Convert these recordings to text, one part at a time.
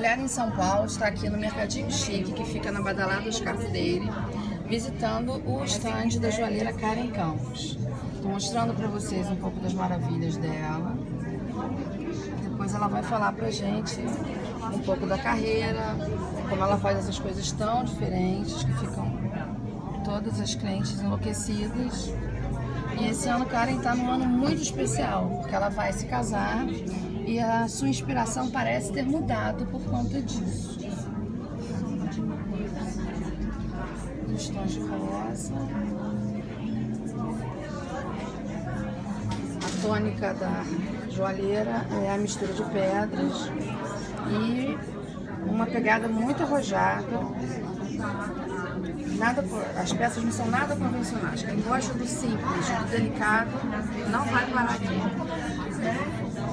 Karen São Paulo está aqui no Mercadinho Chique, que fica na Badalada dos Carteiro, visitando o stand da joalheira Karen Campos. Estou mostrando para vocês um pouco das maravilhas dela. Depois ela vai falar pra gente um pouco da carreira, como ela faz essas coisas tão diferentes que ficam todas as clientes enlouquecidas. E esse ano Karen está num ano muito especial, porque ela vai se casar e a sua inspiração parece ter mudado por conta disso. Os tons de rosa. A tônica da joalheira é a mistura de pedras e uma pegada muito arrojada. Nada, as peças não são nada convencionais. Quem gosta do simples, do delicado, não vai parar aqui.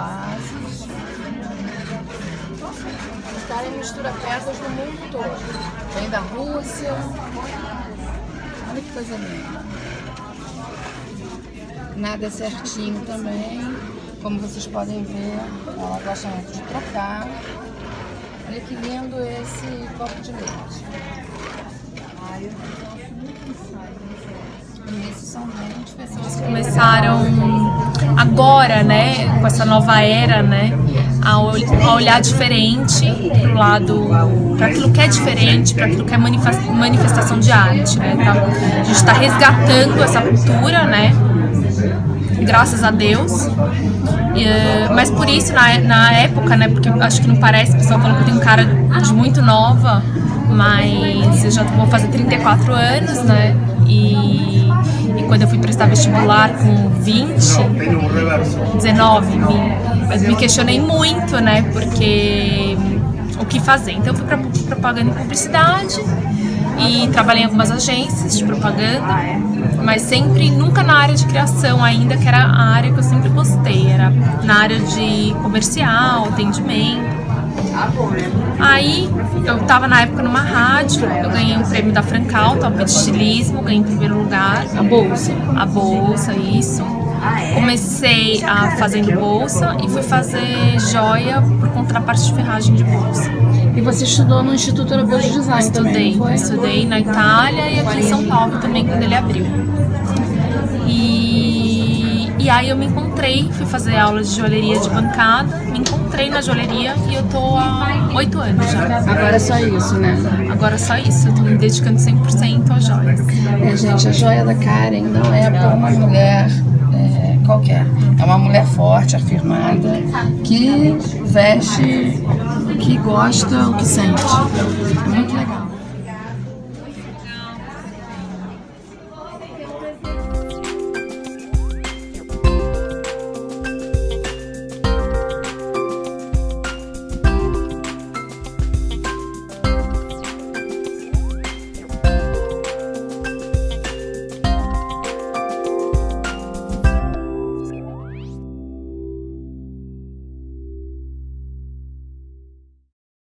lilazes. Karen mistura peças do mundo todo. Vem da Rússia. Olha que coisa linda. Nada certinho também. Como vocês podem ver, ela gosta muito de trocar. Olha que lindo esse copo de leite. E esses são bem diferentes. Começaram agora, né, com essa nova era, né, a, a olhar diferente pro lado, para aquilo que é diferente, para aquilo que é manifestação de arte, né. Tá, a gente está resgatando essa cultura, né, graças a Deus. Eh, mas por isso, na, na época, né, porque acho que não parece, o pessoal falando que eu tenho cara de muito nova, mas eu já vou fazer 34 anos, né, e quando eu fui prestar vestibular com 20, 19, me, me questionei muito, né, porque o que fazer. Então eu fui para propaganda e publicidade e trabalhei em algumas agências de propaganda, mas sempre, nunca na área de criação ainda, que era a área que eu sempre gostei, era na área de comercial, atendimento. Aí eu tava na época numa rádio, eu ganhei um prêmio da Francal, top de estilismo, ganhei em primeiro lugar. A bolsa. A bolsa, isso. Comecei a fazendo bolsa e fui fazer joia por conta da parte de ferragem de bolsa. E você estudou no Instituto Europeu de Design estudei, também, Estudei na Itália e aqui em São Paulo também, quando ele abriu. E, e aí eu me encontrei, fui fazer aula de joalheria de bancada, me encontrei na joalheria e eu tô há oito anos já. Agora é só isso, né? Agora é só isso, eu tô me dedicando 100% às joias. É, gente, a joia da Karen não é para uma mulher qualquer. É uma mulher forte, afirmada, que veste que gosta, o que sente. É muito legal.